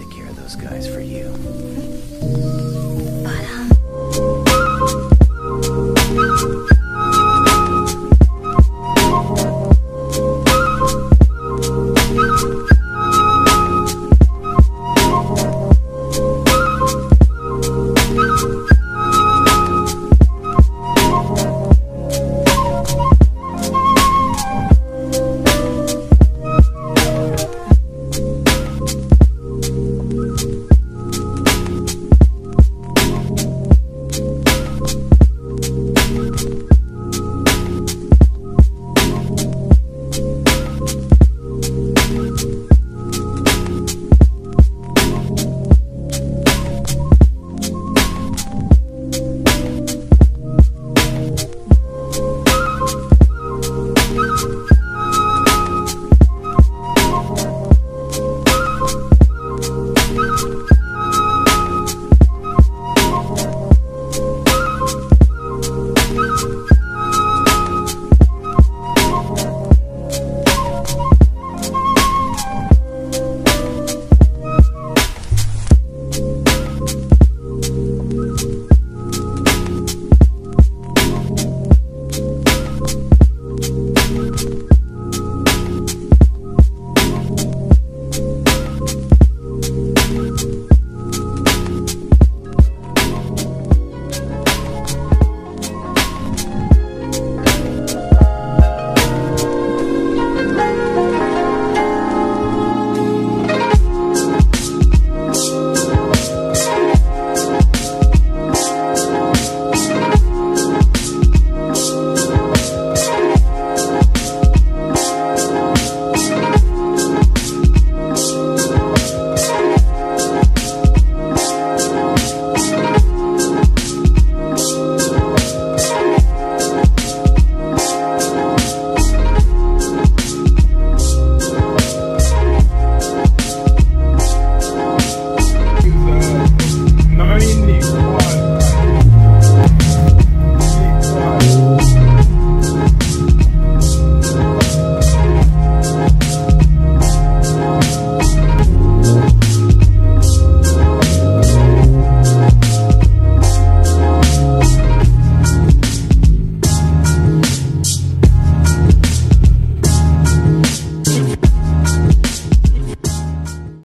take care of those guys for you.